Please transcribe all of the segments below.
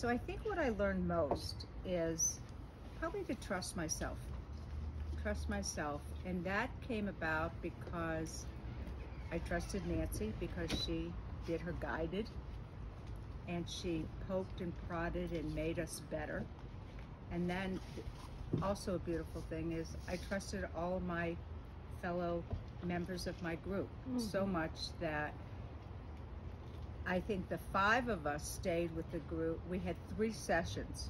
So I think what I learned most is probably to trust myself. Trust myself. And that came about because I trusted Nancy because she did her guided and she poked and prodded and made us better. And then also a beautiful thing is I trusted all my fellow members of my group mm-hmm. so much that I think the five of us stayed with the group. We had three sessions,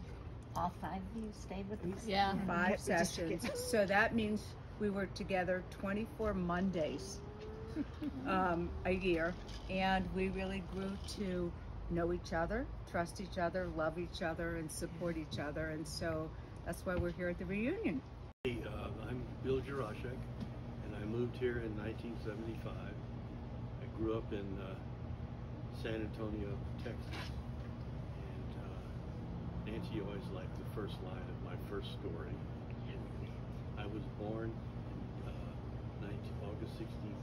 All five of you stayed with us? Yeah. five Just- sessions. So that means we were together 24 Mondays um, a year, and we really grew to know each other, trust each other, love each other, and support each other. And so that's why we're here at the reunion. Hey, uh, I'm Bill Jurashek, and I moved here in 1975. I grew up in uh, San Antonio, Texas, and uh, Nancy always liked the first line of my first story. I was born uh, 19, August 16th,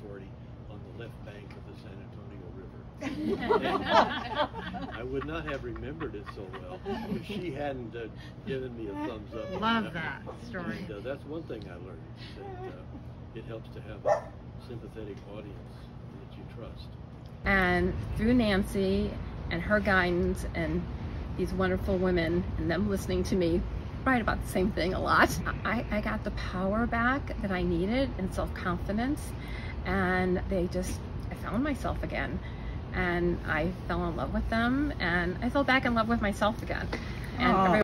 1940, on the left bank of the San Antonio River. I would not have remembered it so well if she hadn't uh, given me a thumbs up. Love that story. And, uh, that's one thing I learned, that uh, it helps to have a sympathetic audience that you trust. And through Nancy and her guidance and these wonderful women and them listening to me write about the same thing a lot, I, I got the power back that I needed and self-confidence. And they just, I found myself again. And I fell in love with them and I fell back in love with myself again. And